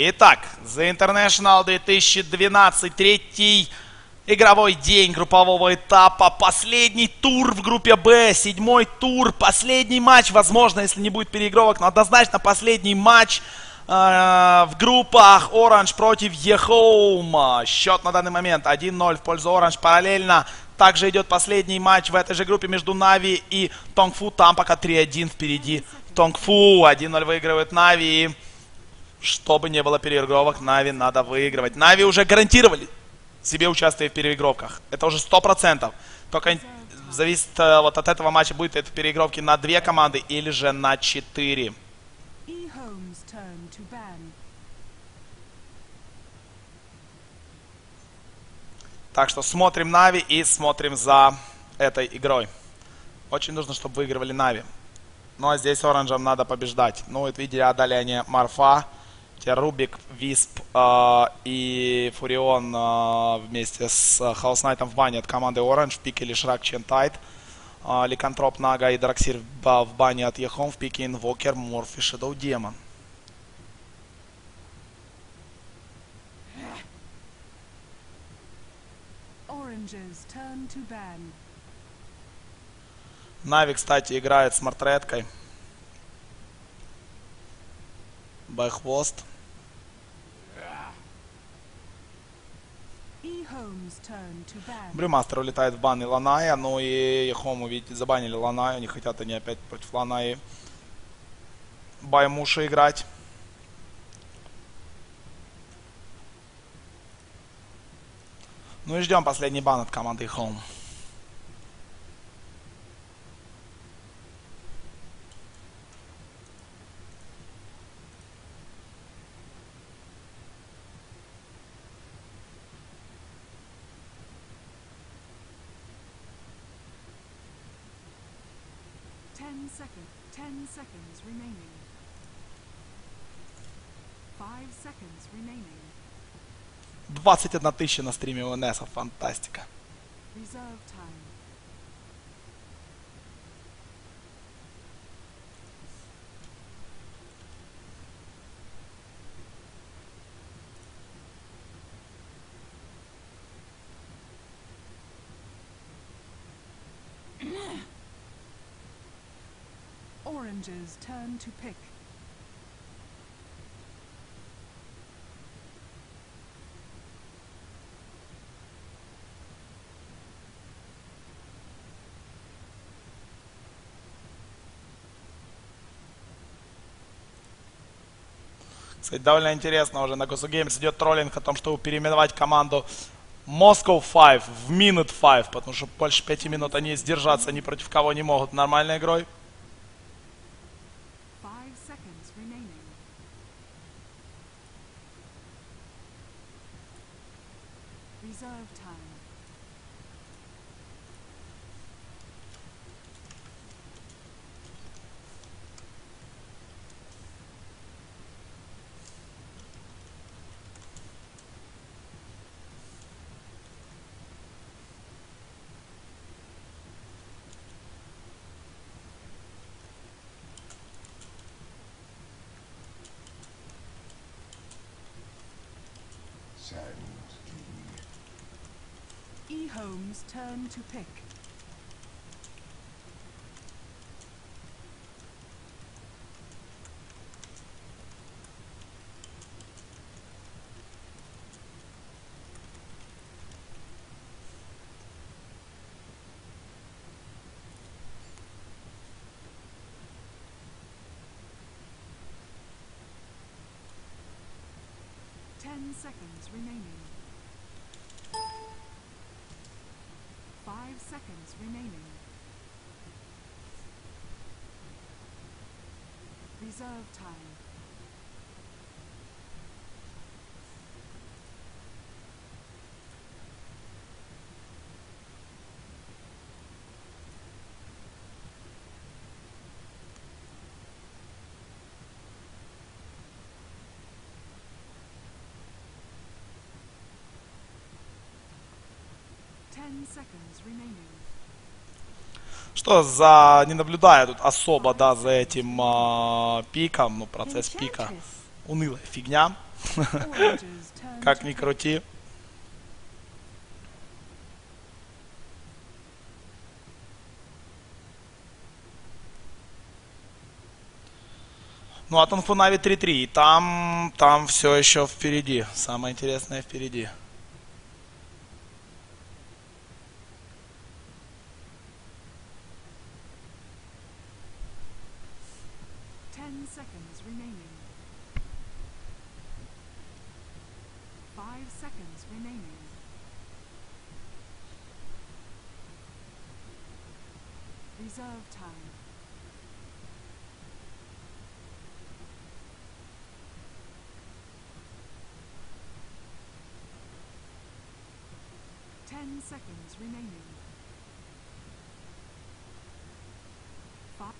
Итак, The International 2012, третий игровой день группового этапа, последний тур в группе Б, седьмой тур, последний матч, возможно, если не будет переигровок, но однозначно последний матч э, в группах Orange против EHOME а. Счет на данный момент 1-0 в пользу Orange. Параллельно также идет последний матч в этой же группе между Нави и Тонгфу. Там пока 3-1 впереди Тонгфу. 1-0 выигрывает Нави. Чтобы не было переигровок, Нави надо выигрывать. Нави уже гарантировали себе участие в переигровках. Это уже 100%. Только зависит э, вот от этого матча, будет это переигровки на две команды или же на четыре. Так что смотрим Нави и смотрим за этой игрой. Очень нужно, чтобы выигрывали Нави. Ну а здесь Orange ам надо побеждать. Ну, это видели одоление Марфа. Рубик, Висп э, и Фурион э, вместе с Chaos Knight ом в бане от команды Orange. В пике Лешрак, Чен, Тайд. Э, Ликантроп Нага и Dark Seer в, в бане от EHOME. В пике Инвокер, и Shadow Demon. Нави, кстати, играет с Мартредкой. Байхвост. Брюмастер улетает в бан и Ланая, но и Ехому, видите, забанили Ланаю. Не хотят они опять против Ланаи Баймуша играть. Ну и ждем последний бан от команды Home. seconds remaining. Five seconds remaining. 21 тысяча на стриме ОНС, фантастика. Reserve time. Orange's turn to pick. Кстати, довольно интересно уже на Госу Games идет троллинг о том, чтобы переименовать команду Moscow 5 в Minute 5, потому что больше 5 минут они сдержаться ни против кого не могут нормальной игрой. E-Home's turn to pick. Ten seconds remaining. Seconds remaining. Reserve time. Что за... Не наблюдая тут особо, да, за этим а, пиком, ну, процесс пика. унылая фигня, как ни крути. Ну, а Танфунави 3-3. И там, там все еще впереди. Самое интересное впереди. Ten seconds remaining. Five seconds remaining. Reserve time. Ten seconds remaining. Five.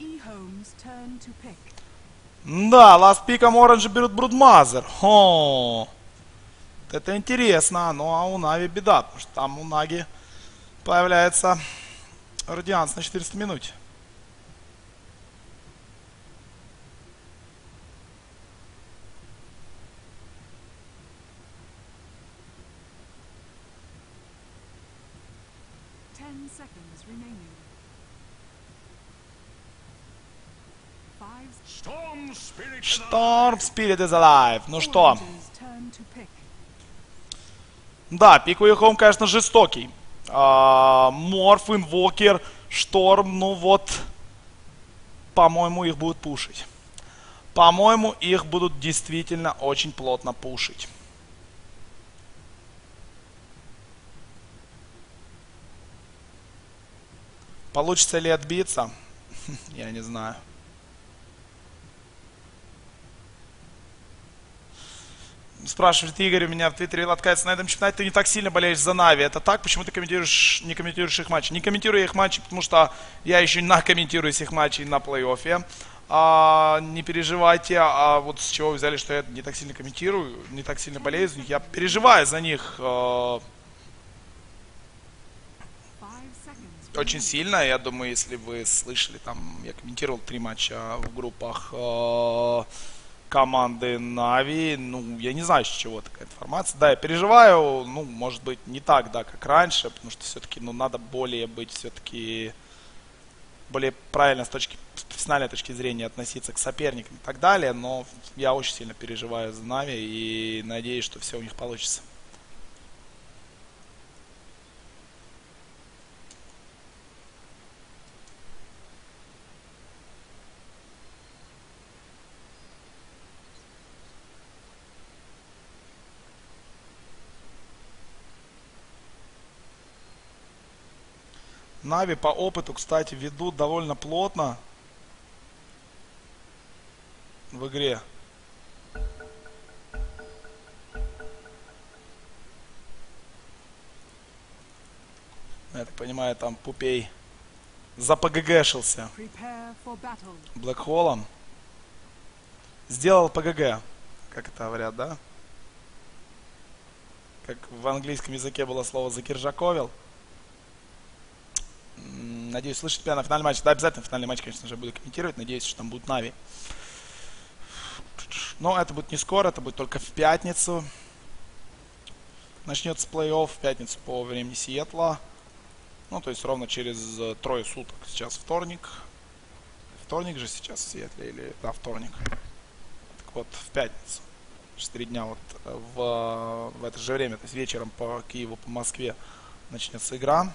EHOME's turn to pick. Да, Last pick ом Оранжи берут Брудмазер. Хо. Это интересно. Ну, а у Нави беда, потому что там у Наги появляется Радианс на 400 минуте. Ten seconds remaining. Five. Storm Spirit is alive. Ну что, да, пик у Ихом, конечно, жестокий. А, Морф, Инвокер, Шторм, ну вот, по-моему, их будут пушить. По-моему, их будут действительно очень плотно пушить. Получится ли отбиться? Я не знаю. Спрашивает Игорь у меня в Твиттере, латкается на этом чемпионате, ты не так сильно болеешь за Нави. Это так? Почему ты комментируешь, не комментируешь их матчи? Не комментирую их матчи, потому что я еще не накомментирую их матчей на плей-оффе. А, не переживайте, а вот с чего вы взяли, что я не так сильно комментирую, не так сильно болею за них. Я переживаю за них э, очень сильно. Я думаю, если вы слышали, там я комментировал три матча в группах э, команды Нави. Ну, я не знаю, с чего такая информация. Да, я переживаю, ну, может быть, не так, да, как раньше, потому что все-таки, ну, надо более быть все-таки более правильно с точки с профессиональной точки зрения относиться к соперникам и так далее, но я очень сильно переживаю за Нави и надеюсь, что все у них получится. Нави по опыту, кстати, ведут довольно плотно в игре. Я так понимаю, там Пупей запггшился. Блэкхолом. Сделал ПГГ, как это говорят, да? Как в английском языке было слово закиржаковил. Надеюсь, слышать меня на финальный матч. Да, обязательно финальный матч, конечно же, буду комментировать. Надеюсь, что там будут Нави. Но это будет не скоро, это будет только в пятницу. Начнется плей-офф в пятницу по времени Сиэтла. Ну, то есть ровно через э, трое суток. Сейчас вторник. Вторник же сейчас в Сиэтле или... Да, вторник. Так вот, в пятницу. Через три дня вот э, в, в это же время, то есть вечером по Киеву, по Москве начнется игра.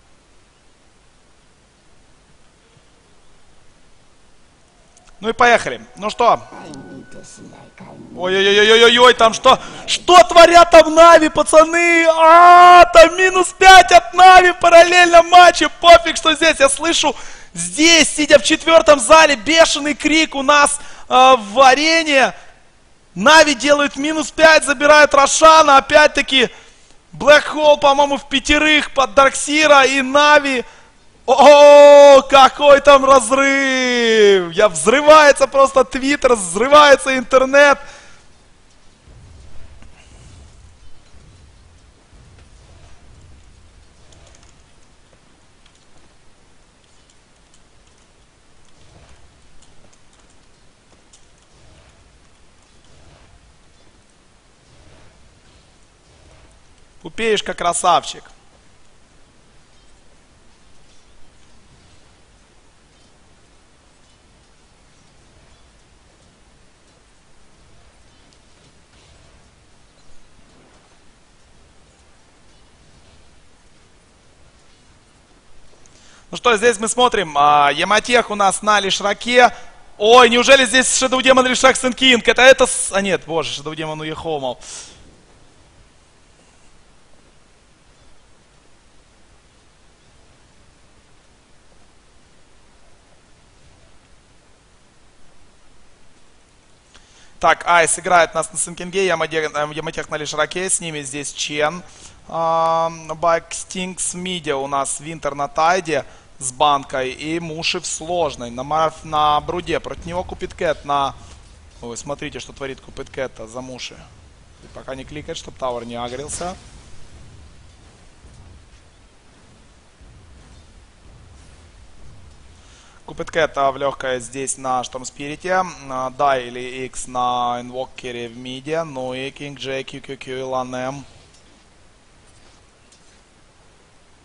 Ну и поехали. Ну что, Ой-ой-ой-ой-ой, там что? Что творят там Нави, пацаны? А, там минус 5 от Нави в параллельном матче. Пофиг, что здесь. Я слышу здесь, сидя в четвертом зале, бешеный крик у нас э, в арене. Нави делают минус 5, забирают Рошана. Опять-таки, Блэк Холл, по-моему, в пятерых под Дарксира и Нави. О, какой там разрыв! Я взрывается просто Твиттер, взрывается интернет. Пупеешка красавчик. Что, здесь мы смотрим. А, Яматех у нас на Лишраке. Ой, неужели здесь Shadow Demon Лишрак Сэн? Это это... А нет, боже, Demon уехал, мол. Так, Айс играет нас на Синкинге, э, Яматех на Лишраке, с ними здесь Чен. Байк Стинкс Мидиа у нас Винтер на Тайде с банкой и Муши в сложной. На, на Бруде против него купит Кэт на... Ой, смотрите, что творит купит Кэт за Муши. И пока не кликает, чтобы Тауэр не агрился. Купит Кэт а, в легкое здесь на Шторм Спирите. Дай или X на Инвокере в миде. Ну и Кинг Джей, QQQ и Ланем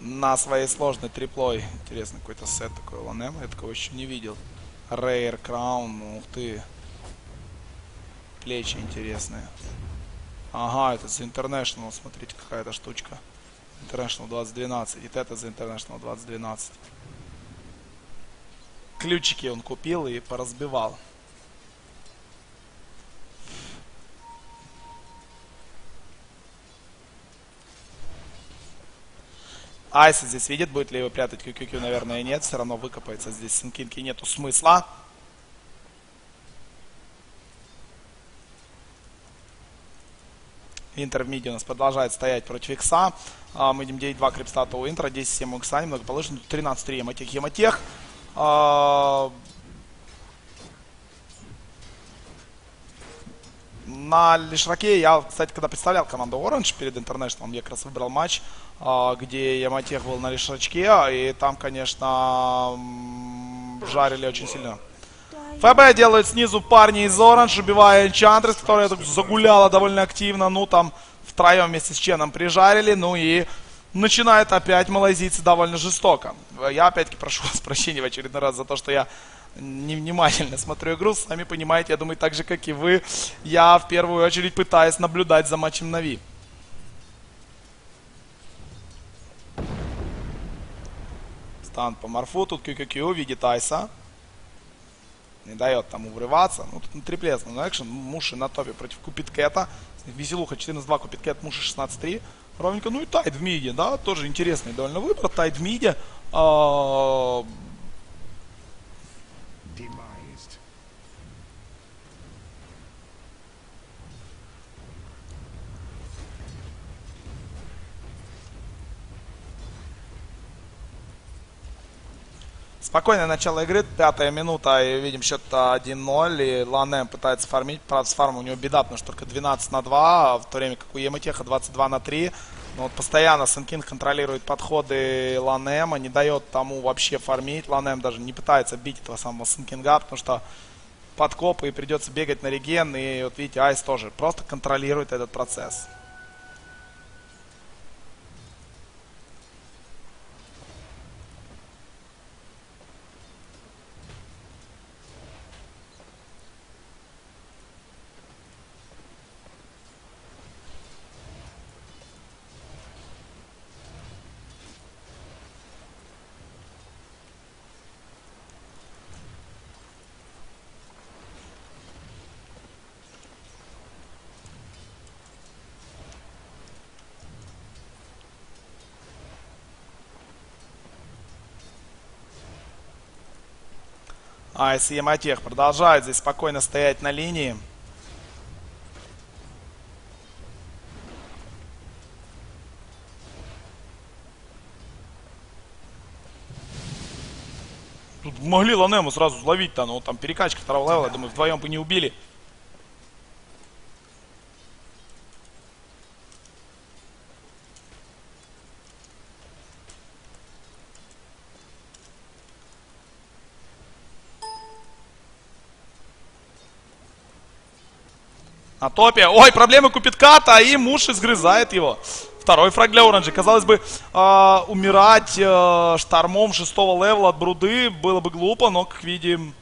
на своей сложной триплой. Интересный какой-то сет такой Ланем. Я такого еще не видел. Рейр, Краун, ух ты. Плечи интересные. Ага, это за International, смотрите, какая-то штучка. International 2012. И это за International 2012. Ключики он купил и поразбивал. Айса здесь видит, будет ли его прятать QQQ, наверное, нет. Все равно выкопается здесь Синкинки, нету смысла. Интер в миде у нас продолжает стоять против Икса. А, мы видим 9-2 крипстата у Интера, 10-7 у Икса, немного положено. 13-3 Емотех, Емотех. На Лишраке я, кстати, когда представлял команду Orange перед International, я как раз выбрал матч, а, где Яматех был на Лишрачке, и там, конечно, жарили очень сильно. ФБ делают снизу парни из Orange, убивая Энчантрес, которая загуляла довольно активно, ну там втроем вместе с Ченом прижарили, ну и начинает опять малайзийцы довольно жестоко. Я опять-таки прошу вас прощения в очередной раз за то, что я невнимательно смотрю игру. Сами понимаете, я думаю, так же, как и вы, я в первую очередь пытаюсь наблюдать за матчем Нави. Стан по Марфу, тут QQQ видит Айса. Не дает тому врываться. Ну, тут на триплет, ну, экшен. Муши на топе против Купиткета. Веселуха 14-2, Купиткет, Муши 16-3. Ровненько. Ну и Тайд в миде, да, тоже интересный довольно выбор. Тайд в миде. Demised. Спокойное начало игры, пятая минута, и видим счет 1-0, и Ланем пытается фармить, правда с фармом у него беда, потому что только 12 на 2, в то время как у Ематеха 22 на 3. Но вот постоянно Сенкин контролирует подходы Ланема, не дает тому вообще фармить, Ланем даже не пытается бить этого самого Сенкинга, потому что подкопы и придется бегать на реген, и вот видите, Айс тоже просто контролирует этот процесс. Айс и Ематех продолжают здесь спокойно стоять на линии. Тут могли Ланему сразу зловить-то, но там перекачка второго левела, думаю, вдвоем бы не убили. Топе. Ой, проблемы Купитката, и муж изгрызает его. Второй фраг для Оранжа. Казалось бы, э, умирать э, штормом шестого левела от Бруды было бы глупо, но, как видим...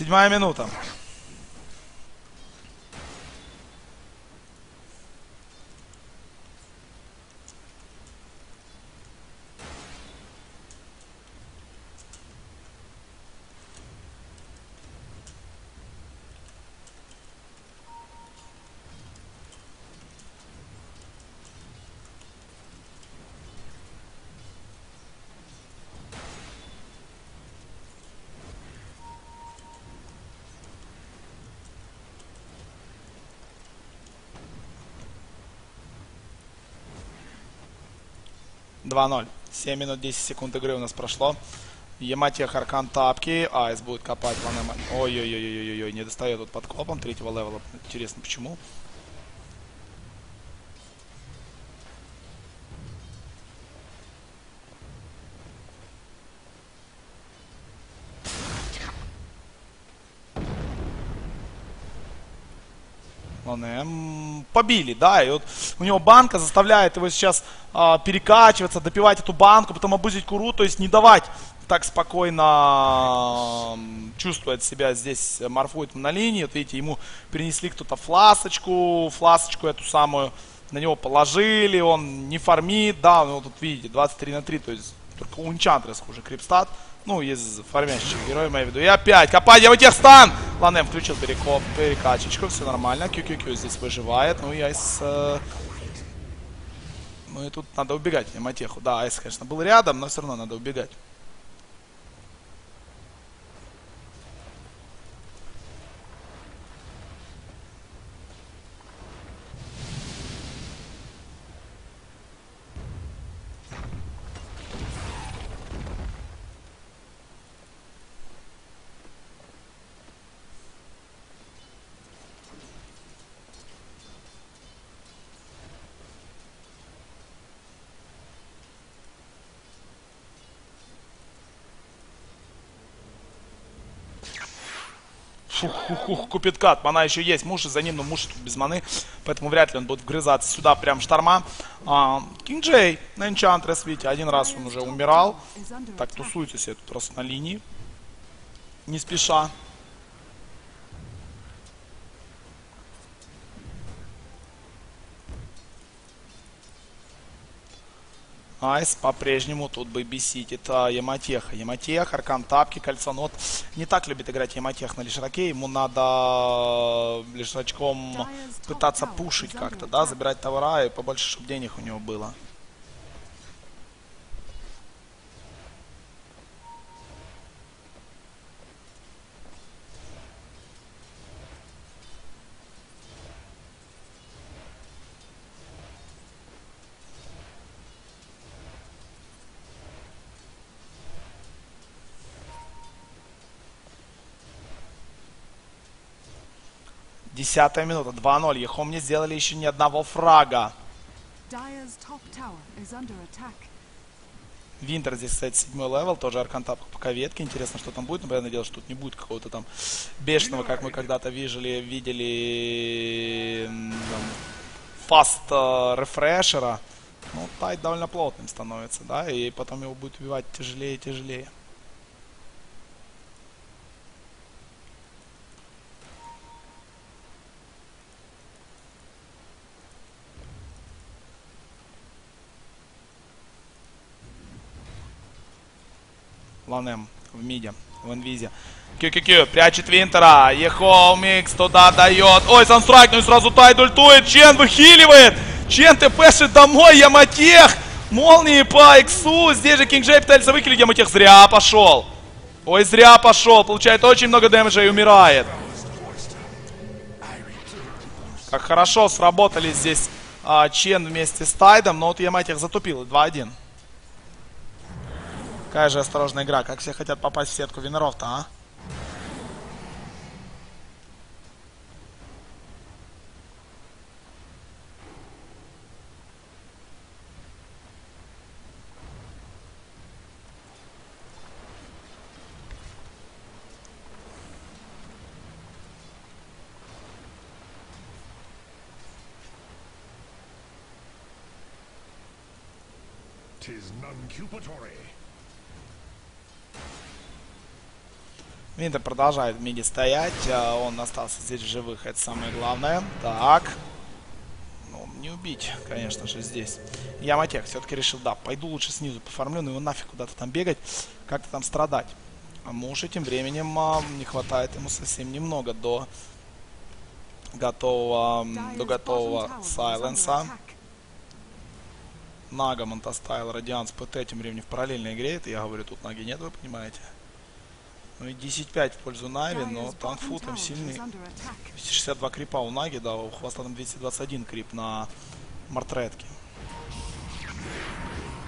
Седьмая минута. Два ноль. Семь минут 10 секунд игры у нас прошло. Ематия Харкан тапки. Айс будет копать Ванема. Ой-ой-ой-ой-ой, не достает тут под клопом третьего левела. Интересно, почему? Ланем побили, да, и вот у него банка заставляет его сейчас а, перекачиваться, допивать эту банку, потом обузить куру, то есть не давать так спокойно чувствовать себя здесь морфует на линии. Вот видите, ему принесли кто-то фласочку, фласочку эту самую, на него положили, он не фармит, да, ну тут видите, 23 на 3, то есть только у Энчантрес хуже крипстат. Ну, из фармящих героев, имею в виду. И опять, копать, я тех стан! Ланем включил перекоп, перекачечку, все нормально. QQQ здесь выживает. Ну, и Айс... Э... Ну, и тут надо убегать, Матеху. Да, Айс, конечно, был рядом, но все равно надо убегать. Фух, Купиткат. Мана еще есть. Муж за ним, но муж тут без маны. Поэтому вряд ли он будет вгрызаться сюда прям шторма. А, Кинг Джей на Энчантрес, видите, один раз он уже умирал. Так, тусуется себе тут просто на линии. Не спеша. Айс по-прежнему тут бы бесить. Это Яматеха. Яматех, Аркан Тапки, Кольцо. Но вот не так любит играть Яматех на лишраке. Ему надо лишрачком пытаться пушить как-то, да, забирать товара и побольше, чтобы денег у него было. Десятая минута, 2-0. EHOME не сделали еще ни одного фрага. Винтер здесь, кстати, седьмой level, тоже аркан, тапок и ветки. Интересно, что там будет. Но, я надеюсь, что тут не будет какого-то там бешеного, как мы когда-то видели, видели fast refresher а. Ну, тайт довольно плотным становится, да, и потом его будет убивать тяжелее и тяжелее. Ланем в миде, в инвизе. QQQ, прячет Винтера. Ехомикс туда дает. Ой, Sun Strike, ну и сразу Тайд ультует. Чен выхиливает. Чен тпшит домой, Яматех. Молнии по иксу. Здесь же Кинг Джей пытается выхилить. Яматех зря пошел. Ой, зря пошел. Получает очень много damage а и умирает. Как хорошо сработали здесь а, Чен вместе с Тайдом. Но вот Яматех затупил. 2-1. Какая же осторожная игра. Как все хотят попасть в сетку виноров-то, а? Tis non-cupatory. Винтер продолжает в миде стоять. а, Он остался здесь в живых. Это самое главное. Так. Ну, не убить, конечно же, здесь. Яматек все-таки решил, да, пойду лучше снизу пофармлю, но его нафиг куда-то там бегать, как-то там страдать. А муж этим временем а, не хватает ему совсем немного до готового, до готового сайленса. Нага, Manta Style, Radiance, ПТ тем временем в параллельной игре. Это я говорю, тут наги нет, вы понимаете. Ну и 10-5 в пользу Нави, но full там сильный. under attack. 262 крипа у Наги, да, у Хвоста там 221 крип на Мортредке.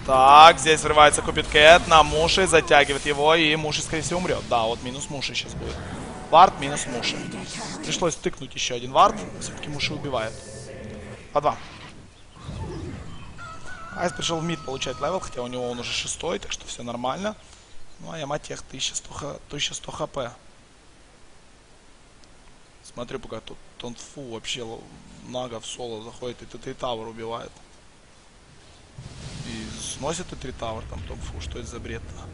Так, здесь врывается Купит Кэт на Муши, затягивает его, и Муши, скорее всего, умрет. Да, вот минус Муши сейчас будет. Вард минус Муши. Пришлось тыкнуть еще один вард, все-таки Муши убивает. По два. Айс пришел в мид получать level, хотя у него он уже шестой, так что все нормально. Ну, а Яматех 1100, х- 1100 хп. Смотрю, пока тут Тонфу вообще Нага в соло заходит и Т3 tower убивает. И сносит Т3 tower там Тонфу. Что это за бред-то?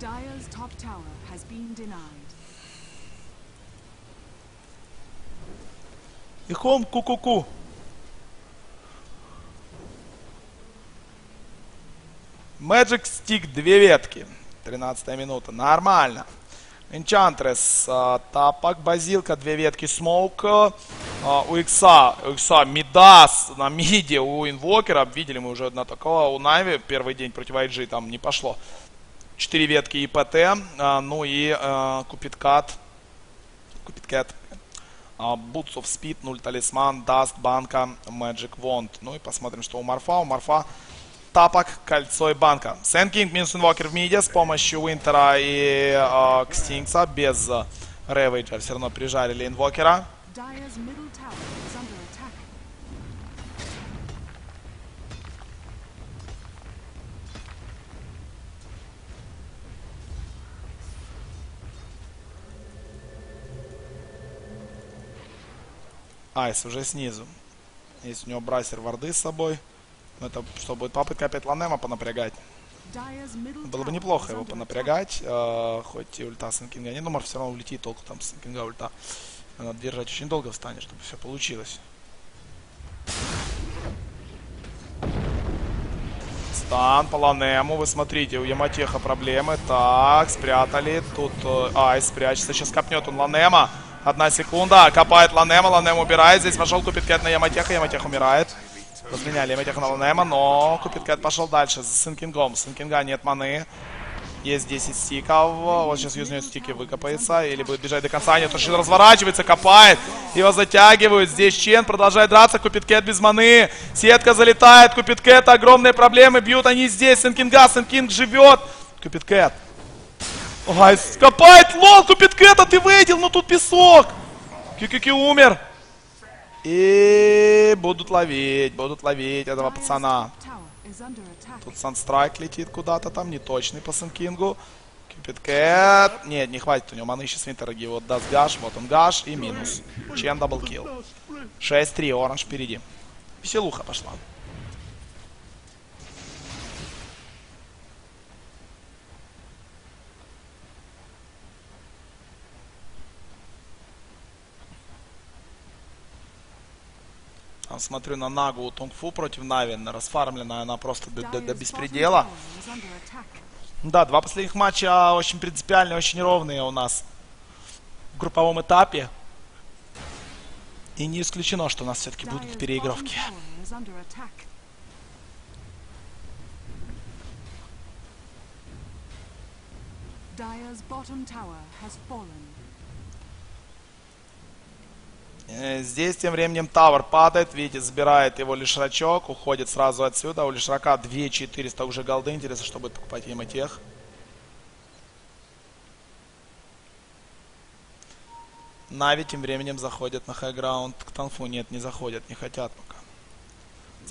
Dyer's top tower has been denied. И EHOME QQQ. Magic Stick, две ветки. 13 минута. Нормально. Enchantress, а, Тапок, Базилка, две ветки Smoke. а, у Икса, у Икса Мидас на миде, у Инвокера. Видели мы уже одна такого. У Нави первый день против IG там не пошло. Четыре ветки и ПТ. а, ну и Купиткат. Купиткат. Boots of Speed, Null Talisman, Dust, банка, Magic Wand. Ну и посмотрим, что у Марфа. У Марфа тапок, кольцо и банка. Sand King минус инвокер в миде с помощью Уинтера и э, Икстинкта без Рэвейджа все равно прижарили инвокера. Айс уже снизу. Есть у него брасер варды с собой. Ну, Это что будет попытка опять Ланема понапрягать. Было бы неплохо его понапрягать, э, хоть и ульта Сенкинга не, но может все равно улетит толку там Сенкинга ульта. Надо держать очень долго встанет, чтобы все получилось. Стан по Ланему, вы смотрите, у Яматеха проблемы. Так, спрятали. Тут э, Айс спрячется, сейчас копнет он Ланема. Одна секунда, копает Ланема, Ланем убирает. Здесь вошел Купиткет на Яматеха, Яматех умирает. Разменяли Яматеха на Ланема, но Купиткет пошел дальше за Сенкингом. Сенкинга нет маны. Есть 10 стиков. Вот сейчас юзнет стики выкопается. Или будет бежать до конца. Нет, Тошин разворачивается, копает. Его затягивают. Здесь Чен продолжает драться. Купиткет без маны. Сетка залетает. Купиткет огромные проблемы. Бьют они здесь. Сенкинга. Сенкинг живет. Купиткет. Ой, копает лол. Купиткета ты выйдел. Ну тут песок. Кю-кю-кю умер. И будут ловить. Будут ловить этого пацана. Тут Санстрайк летит куда-то там, неточный по Сенкингу. Кьюпид Кэт. Нет, не хватит у него маны сейчас Винтерги. Вот даст гаш, вот он гаш и минус. Чен даблкил. 6-3, оранж впереди. Веселуха пошла. Там смотрю на Нагу Тунгфу против Нави, расфармленная она просто до, до- до беспредела. Да, два последних матча очень принципиальные, очень ровные у нас в групповом этапе. И не исключено, что у нас все-таки будут переигровки. Dyer's bottom tower has fallen. Э, Здесь тем временем tower падает, видите, забирает его Лишрачок, уходит сразу отсюда. У Лишрака 2400 уже голды, интересно, что будет покупать Емотех. Нави тем временем заходят на хайграунд к Танфу. Нет, не заходят, не хотят пока.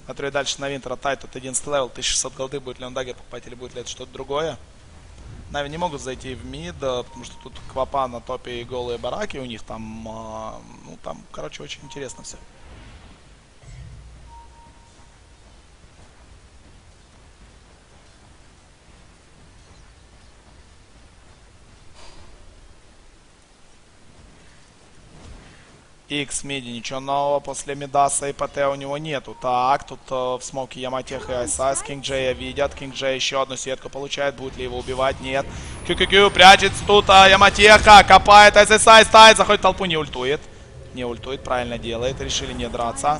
Смотрю дальше на Винтера. Тай тут 11 level, 1600 голды. Будет ли он dagger покупать или будет ли это что-то другое? Нави не могут зайти в мид, э, потому что тут Квапа на топе и голые бараки у них там, а, ну там, короче, очень интересно все. X миди, ничего нового после Мидаса и ПТ у него нету. Так, тут э, в смоке Яматех и Айсас Кинг Джея видят. Кинг Джей еще одну сетку получает. Будет ли его убивать? Нет. Кю-кю-кю, прячется тут а, Яматеха, копает SSI, ставит, заходит в толпу, не ультует. Не ультует, правильно делает. Решили не драться.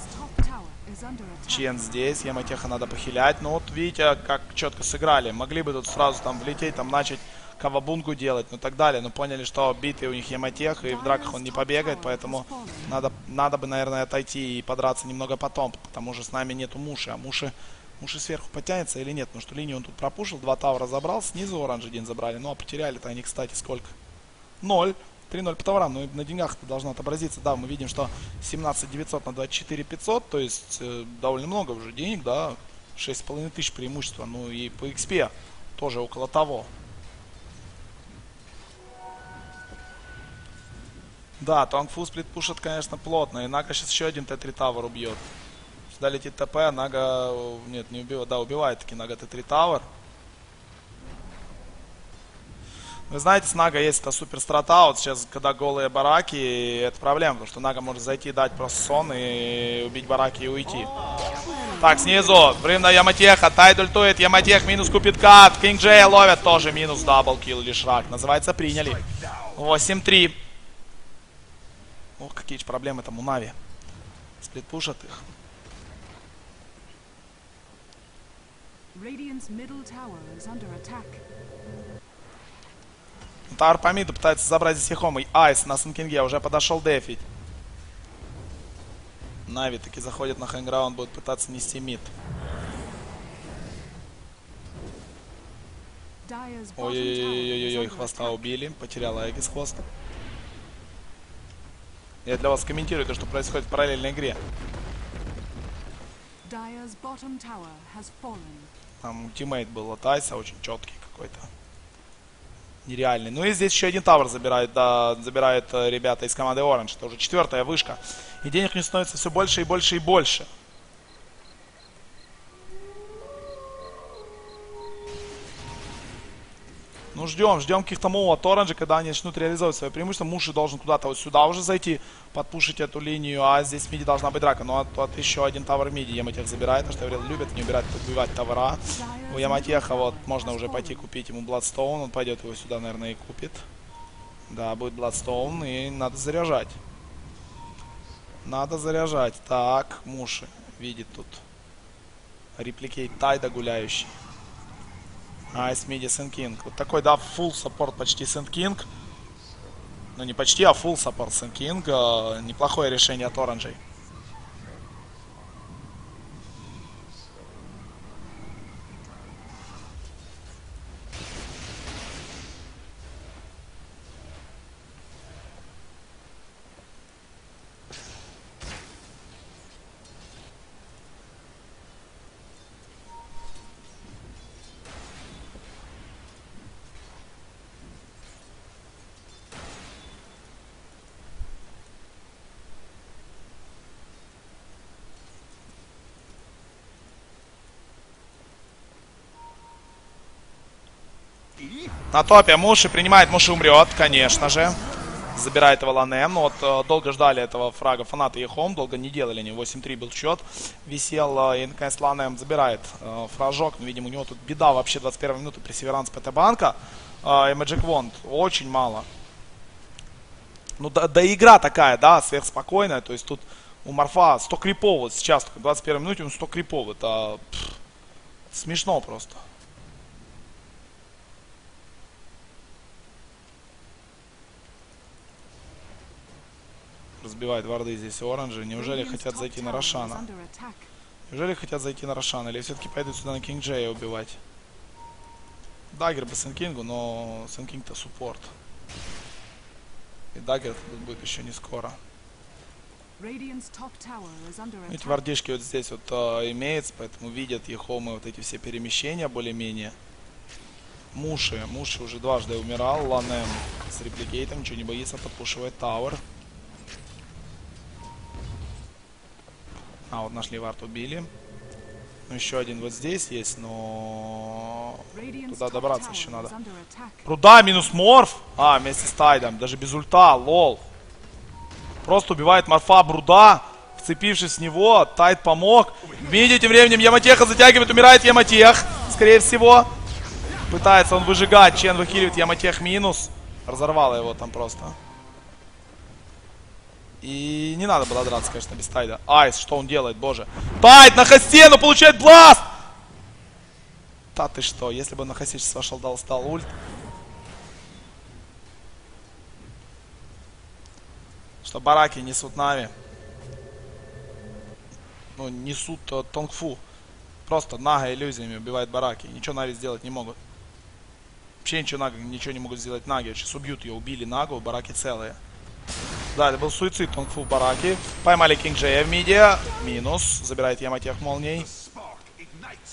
Чен здесь, Яматеха надо похилять. Ну вот видите, как четко сыграли. Могли бы тут сразу там влететь, там начать кавабунгу делать, ну так далее. Но поняли, что битый у них Яматех, и в драках он не побегает, поэтому надо, надо бы, наверное, отойти и подраться немного потом. Потому что с нами нету Муши, а Муши, Муши сверху потянется или нет? Потому что линию он тут пропушил, два тавра забрал, снизу оранж один забрали. Ну а потеряли-то они, кстати, сколько? Ноль. 3-0 по товарам, ну и на деньгах это должно отобразиться. Да, мы видим, что 17 900 на 24 500, то есть э, довольно много уже денег, да, 6,5 тысяч преимущества. Ну и по XP тоже около того. Да, Тонгфу сплит пушит, конечно, плотно. И Нага сейчас еще один Т3 Тавер убьет. Сюда летит ТП, а Нага... э, Нет, не убивает. Да, убивает таки Нага Т3 tower. Вы знаете, с Нагой есть это супер страта. Вот сейчас, когда голые бараки, это проблема, потому что Нага может зайти, дать просто сон и убить бараки и уйти. Так, снизу. На Яматеха. Тайд ультует. Яматех минус купит кат. Кинг Джей ловят тоже минус double kill Лишрак. Называется приняли. 8-3. Ох, какие проблемы там у Нави. Сплитпушат их. Tower по миду пытается забрать здесь EHOME. Айс на Санкинге уже подошел дефить. Нави таки заходит на хайграунд, будет пытаться нести мид. Bottom tower is Ой-ой-ой-ой-ой, under хвоста убили. Потеряла Эгис хвост. Я для вас комментирую то, что происходит в параллельной игре. Там тиммейт был от Айса, очень четкий какой-то. Нереальный. Ну и здесь еще один тавр забирает, да, забирают э, ребята из команды Orange. Это уже четвертая вышка. И денег них становится все больше и больше и больше. Ну, ждем, ждем каких-то мува от Оранжа, когда они начнут реализовывать свое преимущество. Муши должен куда-то вот сюда уже зайти, подпушить эту линию, а здесь миди должна быть драка. Ну, а вот еще один tower в миди Яматех забирает, потому что любят не убирать, подбивать тавра. У Яматеха вот можно уже пойти купить ему Bloodstone, он пойдет его сюда, наверное, и купит. Да, будет Bloodstone, и надо заряжать. Надо заряжать. Так, Муши видит тут. Replicate Тайда гуляющий. Айс Миди Sand King. Вот такой, да, full support почти Sand King. Ну, не почти, а full support Sand King. Неплохое решение от Оранжей. На топе Муши принимает, Муши умрет, конечно же. Забирает его Ланем. Ну вот э, долго ждали этого фрага фанаты Ехом. Долго не делали они. 8-3 был счет. Висел. э, И наконец Ланем забирает э, фражок. Ну, видимо, у него тут беда вообще 21 минуты пресеверанс ПТ Банка. Э, И Magic Wand. Очень мало. Ну, да, да игра такая, да, сверхспокойная. То есть тут у Марфа 100 крипов вот сейчас, только в 21 минуте он 100 крипов. Это пф, смешно просто. Разбивает варды здесь оранжи. Неужели хотят зайти на Рошана? Неужели хотят зайти на Рошана? Или все-таки пойдут сюда на Кинг Джея убивать? Dagger бы Сенкингу, но Сенкинг-то support. И Dagger тут будет еще не скоро. Эти вардишки вот здесь вот а, имеется, поэтому видят Ехомы вот эти все перемещения более-менее. Муши. Муши уже дважды умирал. Ланем с Replicate ом, ничего не боится, подпушивает tower. А, вот нашли вард, убили. Ну, еще один вот здесь есть, но... Туда добраться еще надо. is under attack. Руда минус морф. А, вместе с Тайдом. Даже без ульта, лол. Просто убивает морфа Бруда, вцепившись в него. Тайд помог. Видите, тем временем Яматеха затягивает, умирает Яматех. Скорее всего. Пытается он выжигать. Чен выхиливает Яматех минус. Разорвало его там просто. И не надо было драться, конечно, без Тайда. Айс, что он делает, боже. Тайд на хосте, но получает бласт! Да ты что, если бы на хосте сейчас вошел, дал, стал ульт. Что бараки несут Нави. Ну, несут э, Тонгфу. Просто Нага иллюзиями убивает бараки. Ничего Нави сделать не могут. Вообще ничего, Нага, ничего не могут сделать Наги. Сейчас убьют ее. Убили Нагу, бараки целые. Да, это был суицид Тонгфу в бараке. Поймали Кинг Джея в миде. Минус. Забирает Яматех молнией.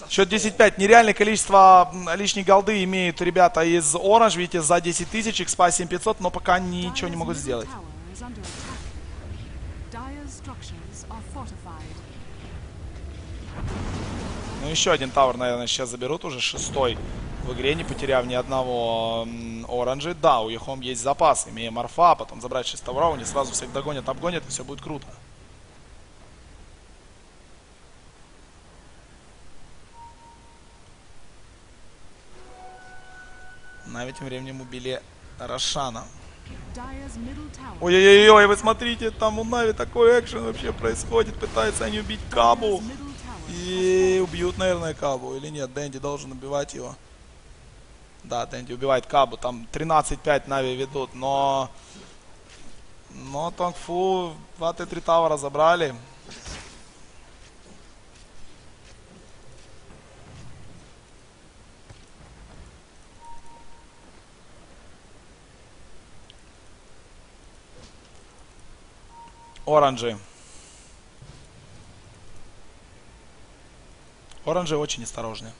Счет 10-5. Нереальное количество лишней голды имеют ребята из Orange. Видите, за 10 тысяч, экспа 7500, но пока ничего не могут сделать. Ну, еще один тавер, наверное, сейчас заберут уже. Шестой в игре, не потеряв ни одного оранжи. Да, у Ехом есть запас, имея морфа, потом забрать 6 тавров, они сразу всех догонят, обгонят, и все будет круто. Нави тем временем убили Рошана. Ой-ой-ой, вы смотрите, там у Нави такой экшен вообще происходит. Пытаются они убить Кабу. И убьют, наверное, Кабу. Или нет, Дэнди должен убивать его. Да, Дэнди убивает Кабу. Там 13-5 Нави ведут, но... Но Тонгфу в АТ-3 Тавара забрали. Оранжи. Оранжи очень осторожны.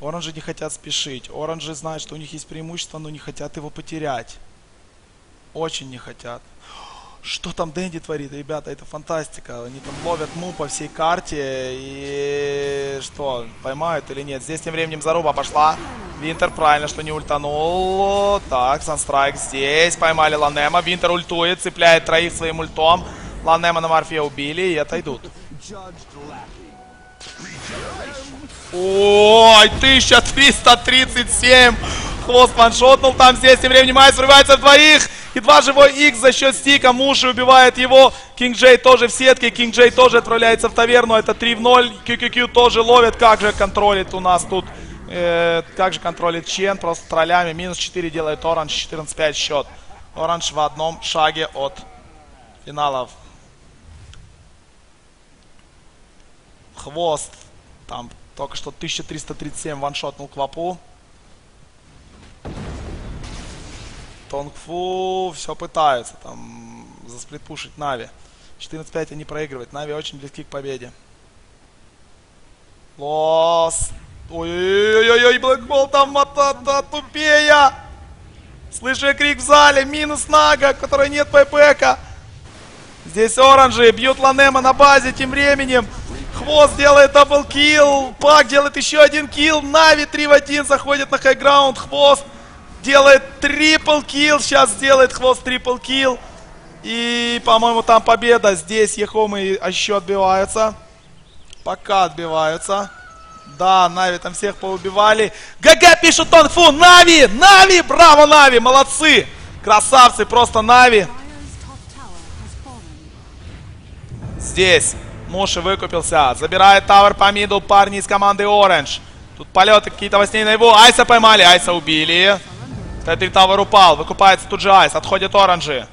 Оранжи не хотят спешить. Оранжи знают, что у них есть преимущество, но не хотят его потерять. Очень не хотят. Что там Дэнди творит, ребята, это фантастика. Они там ловят му по всей карте и что, поймают или нет. Здесь тем временем заруба пошла. Винтер правильно, что не ультанул. Так, Санстрайк здесь. Поймали Ланема. Винтер ультует, цепляет троих своим ультом. Ланема на Марфе убили и отойдут. Ой, 1337. Хвост ваншотнул там здесь. Тем временем Айс врывается в двоих. И два живой X за счет стика. Муши убивает его. Кинг Джей тоже в сетке. Кинг Джей тоже отправляется в таверну. Это 3 в 0. QQQ тоже ловит. Как же контролит у нас тут. э, как же контролит Чен. Просто троллями. Минус 4 делает Оранж. 14-5 счет. Оранж в одном шаге от финалов. Хвост. Там только что 1337 ваншотнул Квапу. Тонгфу все пытаются там засплитпушить Нави. 14-5 они проигрывают. Нави очень близки к победе. Лос. Ой-ой-ой-ой, Блэкбол там мотата тупея. Слышу я крик в зале. Минус Нага, у которой нет buyback а. Здесь оранжи бьют Ланема на базе тем временем. Хвост делает double kill. Пак делает еще один kill. Нави 3 в 1 заходит на high ground. Хвост делает triple kill. Сейчас сделает хвост triple kill. И, по-моему, там победа. Здесь EHOME ы еще отбиваются. Пока отбиваются. Да, Нави там всех поубивали. GG пишет он, фу, Нави, Нави, браво, Нави, молодцы. Красавцы, просто Нави. Здесь Муши выкупился. Забирает tower по миду парни из команды Orange. Тут полеты какие-то во сне наяву. Айса поймали, Айса убили. T3 tower упал. Выкупается тут же Айс. Отходят оранжи.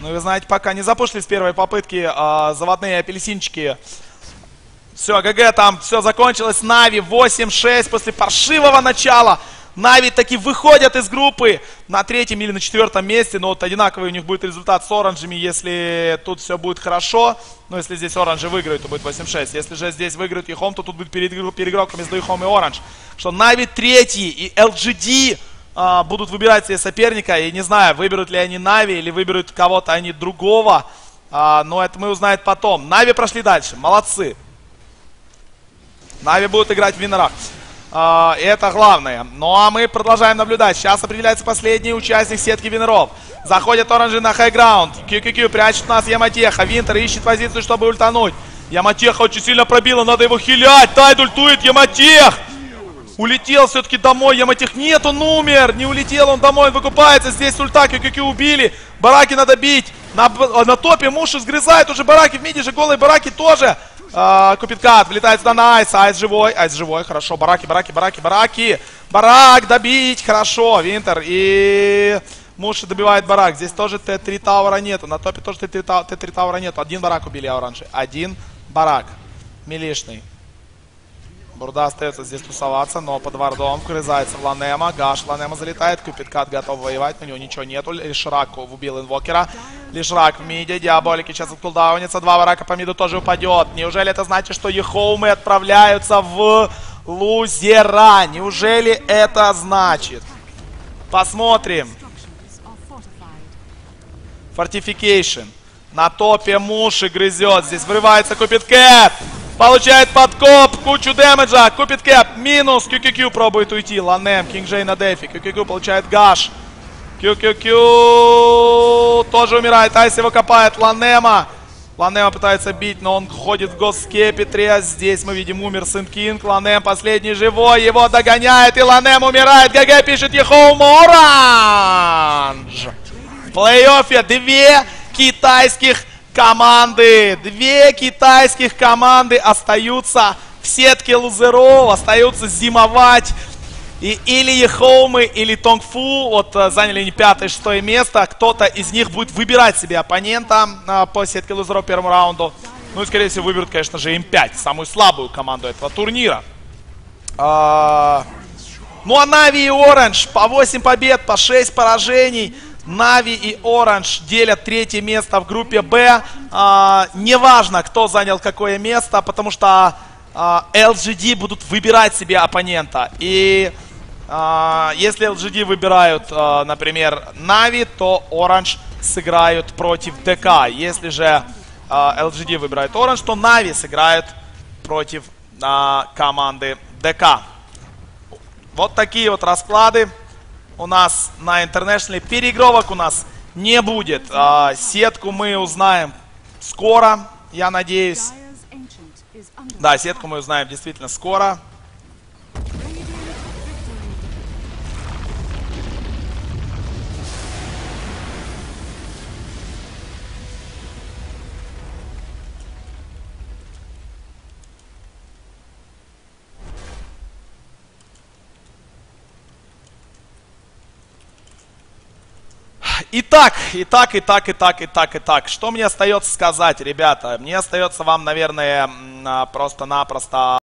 Ну вы знаете, пока не запушили с первой попытки а, заводные апельсинчики. Все, GG там, все закончилось. Нави 8-6 после паршивого начала. Нави таки выходят из группы на третьем или на четвертом месте. Но вот одинаковый у них будет результат с оранжами, если тут все будет хорошо. Но если здесь оранжи выиграют, то будет 8-6. Если же здесь выиграют EHOME, то тут будет переигровка между EHOME и Orange. Что Нави третий и LGD а, будут выбирать себе соперника. И не знаю, выберут ли они Нави или выберут кого-то они другого. А, но это мы узнаем потом. Нави прошли дальше. Молодцы. Нави будут играть в winner ах. А, это главное. Ну а мы продолжаем наблюдать. Сейчас определяется последний участник сетки winner ов. Заходят оранжи на high ground. QQQ прячет нас Яматеха. Винтер ищет позицию, чтобы ультануть. Яматеха очень сильно пробила, надо его хилять. Тайд ультует Яматех. Улетел все-таки домой. Яматех нет, он умер. Не улетел он домой, выкупается. Здесь ульта, QQQ убили. Бараки надо бить. На, на топе муж сгрызает уже бараки. В миде же голые бараки тоже. А, Купиткат влетает сюда на Айс. Айс живой. Айс живой. Хорошо. Бараки, бараки, бараки, бараки. Барак добить. Хорошо. Винтер. И Муши добивает барак. Здесь тоже Т3 таура нету. На топе тоже Т3, тау- Т3 таура нету. Один барак убили оранжи. Один барак. Милишный. Бурда остается здесь тусоваться, но под вардом вгрызается в Ланема. Гаш Ланема залетает. Купиткат готов воевать. У него ничего нету. Лишь Рак убил инвокера. Лишь Рак в миде. Диаболики сейчас откулдаунится. Два варака по миду тоже упадет. Неужели это значит, что Ехоумы отправляются в лузера? Неужели это значит? Посмотрим. Фортификейшн. На топе Муши грызет. Здесь врывается Купит Кэп. Получает подкоп. Кучу дэмэджа. Купит Кэп. Минус. QQQ пробует уйти. Ланем. Кинг Джей на дефи. QQQ получает гаш. QQQ тоже умирает. Айс его копает. Ланема. Ланема пытается бить, но он ходит в госкепетре. Здесь мы видим умер сын Кинг. Ланем последний живой. Его догоняет. И Ланем умирает. ГГ пишет Ехоум Оранж. В плей-оффе две китайских команды. Две китайских команды остаются в сетке лузеров, остаются зимовать. И или Ехоумы, или Тонгфу вот э, заняли не пятое, шестое место. Кто-то из них будет выбирать себе оппонента а, по сетке лузеров первому раунду. Ну и, скорее всего, выберут, конечно же, М5, самую слабую команду этого турнира. А, ну а Нави и Orange по 8 побед, по 6 поражений. Нави и Orange делят третье место в группе Б. А, неважно, кто занял какое место, потому что а, LGD будут выбирать себе оппонента. И а, если LGD выбирают, а, например, Нави, то Orange сыграют против ДК. Если же а, LGD выбирает Orange, то Нави сыграют против а, команды ДК. Вот такие вот расклады у нас на интернешнале. Переигровок у нас не будет. А, сетку мы узнаем скоро, я надеюсь. Да, сетку мы узнаем действительно скоро. Итак, итак, итак, итак, итак, итак. Что мне остается сказать, ребята? Мне остается вам, наверное, а, просто-напросто